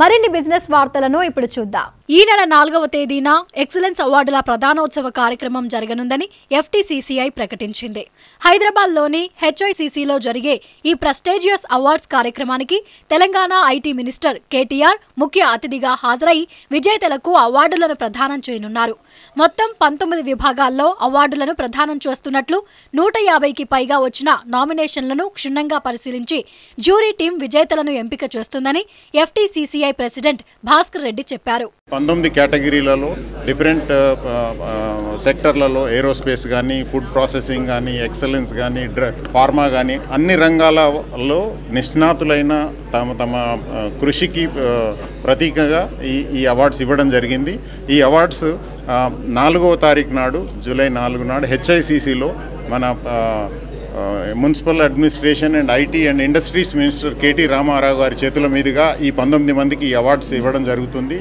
మరిన్ని బిజినెస్ వార్తలను ఇప్పుడు చూద్దాం. ఈ నెల నాలుగవ తేదీన ఎక్సలెన్స్ అవార్డుల ప్రధానోత్సవ కార్యక్రమం జరగనుందని ఎఫ్టీసీసీఐ ప్రకటించింది. హైదరాబాద్లోని హెచ్ఐసిసిలో జరిగే ఈ ప్రెస్టేజియస్ అవార్డ్స్ కార్యక్రమానికి తెలంగాణ ఐటీ మినిస్టర్ కేటీఆర్ ముఖ్య అతిథిగా హాజరై విజేతలకు అవార్డులను ప్రదానం చేయనున్నారు. మొత్తం పంతొమ్మిది విభాగాల్లో అవార్డులను ప్రదానం చేస్తున్నట్లు నూట యాభైకి పైగా వచ్చిన నామినేషన్లను క్షుణ్ణంగా పరిశీలించి జ్యూరీ టీం విజేతలను ఎంపిక చేస్తుందని ఎఫ్టీసీసీఐ ప్రెసిడెంట్ భాస్కర్ రెడ్డి చెప్పారు. పంతొమ్మిది కేటగిరీలలో డిఫరెంట్ సెక్టర్లలో ఏరోస్పేస్ కానీ ఫుడ్ ప్రాసెసింగ్ కానీ ఎక్సలెన్స్ కానీ డ్ర ఫార్మా కానీ అన్ని రంగాలలో నిష్ణాతులైన తమ తమ కృషికి ప్రతీకగా ఈ ఈ అవార్డ్స్ ఇవ్వడం జరిగింది. ఈ అవార్డ్స్ నాలుగవ తారీఖు నాడు జూలై నాలుగు నాడు హెచ్ఐసిసిలో మన municipal administration and IT and industries minister KT Rama Rao గారి చేతుల మీదుగా ఈ పంతొమ్మిది మందికి ఈ అవార్డ్స్ ఇవ్వడం జరుగుతుంది.